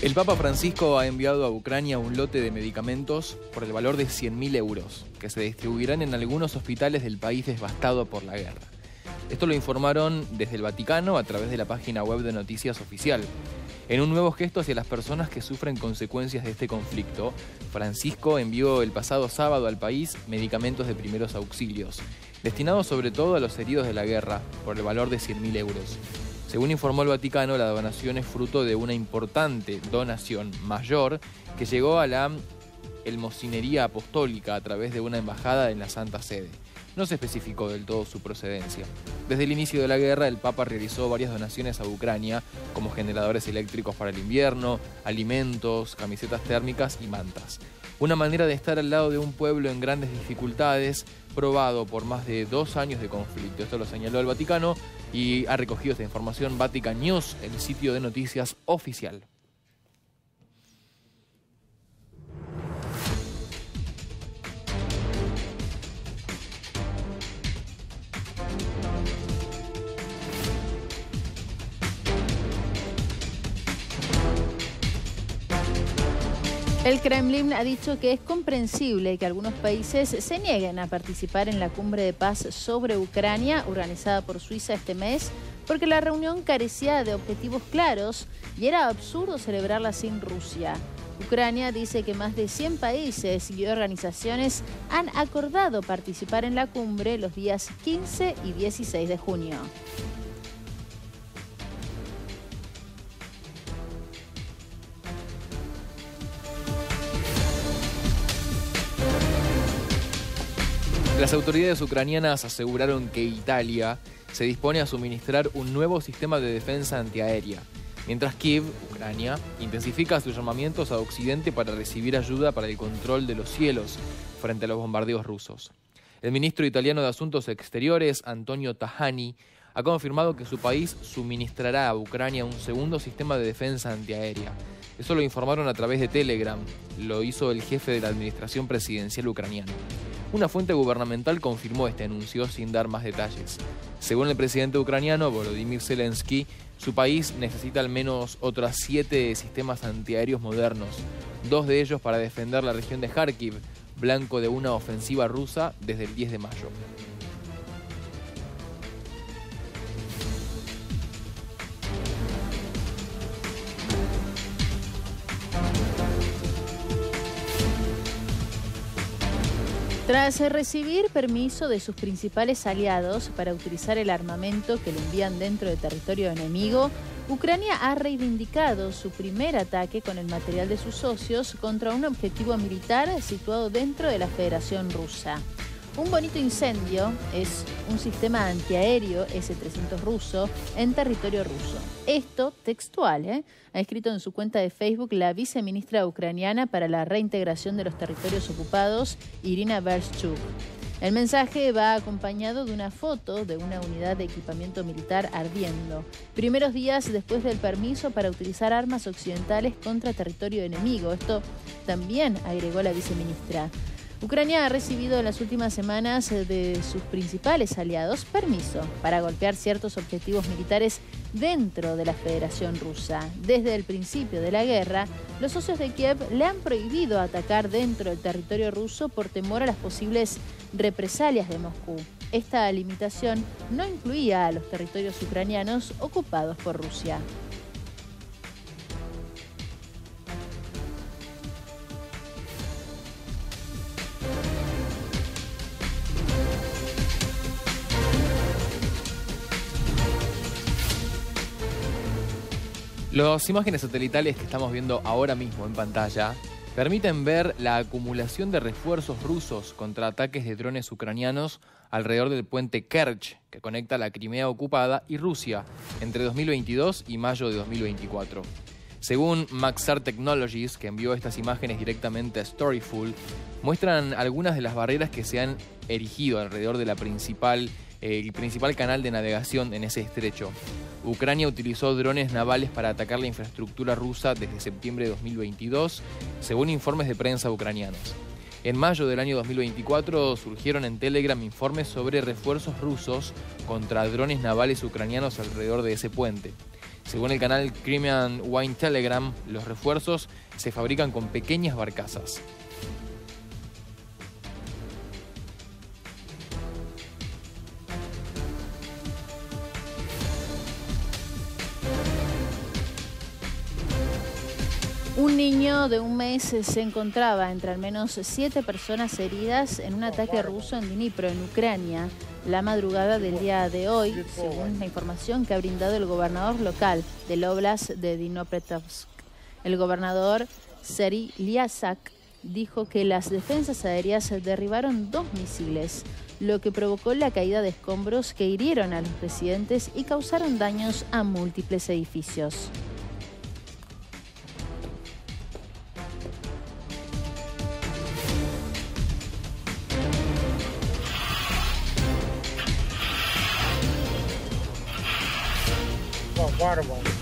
El Papa Francisco ha enviado a Ucrania un lote de medicamentos por el valor de 100.000 euros, que se distribuirán en algunos hospitales del país devastado por la guerra. Esto lo informaron desde el Vaticano a través de la página web de Noticias Oficial. En un nuevo gesto hacia las personas que sufren consecuencias de este conflicto, Francisco envió el pasado sábado al país medicamentos de primeros auxilios, destinados sobre todo a los heridos de la guerra, por el valor de 100.000 euros. Según informó el Vaticano, la donación es fruto de una importante donación mayor que llegó a la Elmosinería Apostólica a través de una embajada en la Santa Sede. No se especificó del todo su procedencia. Desde el inicio de la guerra, el Papa realizó varias donaciones a Ucrania, como generadores eléctricos para el invierno, alimentos, camisetas térmicas y mantas. Una manera de estar al lado de un pueblo en grandes dificultades, probado por más de dos años de conflicto. Esto lo señaló el Vaticano y ha recogido esta información Vatican News, el sitio de noticias oficial. El Kremlin ha dicho que es comprensible que algunos países se nieguen a participar en la cumbre de paz sobre Ucrania organizada por Suiza este mes porque la reunión carecía de objetivos claros y era absurdo celebrarla sin Rusia. Ucrania dice que más de 100 países y organizaciones han acordado participar en la cumbre los días 15 y 16 de junio. Las autoridades ucranianas aseguraron que Italia se dispone a suministrar un nuevo sistema de defensa antiaérea, mientras Kiev, Ucrania, intensifica sus llamamientos a Occidente para recibir ayuda para el control de los cielos frente a los bombardeos rusos. El ministro italiano de Asuntos Exteriores, Antonio Tajani, ha confirmado que su país suministrará a Ucrania un segundo sistema de defensa antiaérea. Eso lo informaron a través de Telegram, lo hizo el jefe de la administración presidencial ucraniana. Una fuente gubernamental confirmó este anuncio sin dar más detalles. Según el presidente ucraniano Volodymyr Zelensky, su país necesita al menos otras siete sistemas antiaéreos modernos, dos de ellos para defender la región de Kharkiv, blanco de una ofensiva rusa desde el 10 de mayo. Tras recibir permiso de sus principales aliados para utilizar el armamento que le envían dentro del territorio enemigo, Ucrania ha reivindicado su primer ataque con el material de sus socios contra un objetivo militar situado dentro de la Federación Rusa. Un bonito incendio es un sistema antiaéreo S-300 ruso en territorio ruso. Esto textual, ¿eh? ha escrito en su cuenta de Facebook la viceministra ucraniana para la reintegración de los territorios ocupados, Irina Vershchuk. El mensaje va acompañado de una foto de una unidad de equipamiento militar ardiendo, primeros días después del permiso para utilizar armas occidentales contra territorio enemigo. Esto también agregó la viceministra. Ucrania ha recibido en las últimas semanas eh, de sus principales aliados permiso para golpear ciertos objetivos militares dentro de la Federación Rusa. Desde el principio de la guerra, los socios de Kiev le han prohibido atacar dentro del territorio ruso por temor a las posibles represalias de Moscú. Esta limitación no incluía a los territorios ucranianos ocupados por Rusia. Las imágenes satelitales que estamos viendo ahora mismo en pantalla permiten ver la acumulación de refuerzos rusos contra ataques de drones ucranianos alrededor del puente Kerch, que conecta la Crimea ocupada y Rusia, entre 2022 y mayo de 2024. Según Maxar Technologies, que envió estas imágenes directamente a Storyful, muestran algunas de las barreras que se han erigido alrededor de la principal, el principal canal de navegación en ese estrecho. Ucrania utilizó drones navales para atacar la infraestructura rusa desde septiembre de 2022, según informes de prensa ucranianos. En mayo del año 2024 surgieron en Telegram informes sobre refuerzos rusos contra drones navales ucranianos alrededor de ese puente. Según el canal Crimean Wine Telegram, los refuerzos se fabrican con pequeñas barcazas. Un niño de un mes se encontraba entre al menos siete personas heridas en un ataque ruso en Dnipro, en Ucrania, la madrugada del día de hoy, según la información que ha brindado el gobernador local del Oblast de Dnipropetrovsk. El gobernador Seri Liasak dijo que las defensas aéreas derribaron dos misiles, lo que provocó la caída de escombros que hirieron a los residentes y causaron daños a múltiples edificios. water bottle.